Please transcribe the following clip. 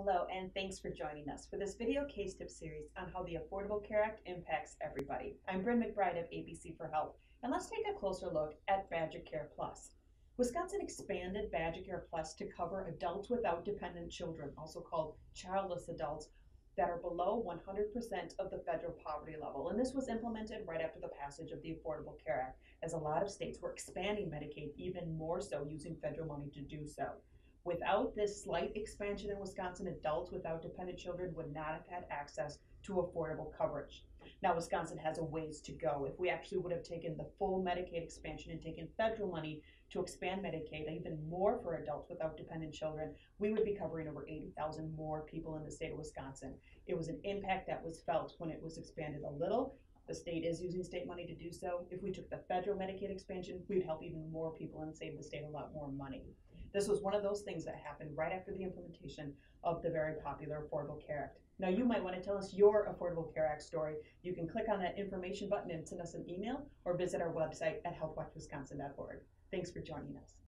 Hello, and thanks for joining us for this video case tip series on how the Affordable Care Act impacts everybody. I'm Bryn McBride of ABC for Health, and let's take a closer look at Badger Care Plus. Wisconsin expanded Badger Care Plus to cover adults without dependent children, also called childless adults, that are below 100% of the federal poverty level. And this was implemented right after the passage of the Affordable Care Act, as a lot of states were expanding Medicaid even more so using federal money to do so. Without this slight expansion in Wisconsin, adults without dependent children would not have had access to affordable coverage. Now, Wisconsin has a ways to go. If we actually would have taken the full Medicaid expansion and taken federal money to expand Medicaid even more for adults without dependent children, we would be covering over 80,000 more people in the state of Wisconsin. It was an impact that was felt when it was expanded a little. The state is using state money to do so. If we took the federal Medicaid expansion, we'd help even more people and save the state a lot more money. This was one of those things that happened right after the implementation of the very popular Affordable Care Act. Now, you might want to tell us your Affordable Care Act story. You can click on that information button and send us an email or visit our website at healthwatchwisconsin.org. Thanks for joining us.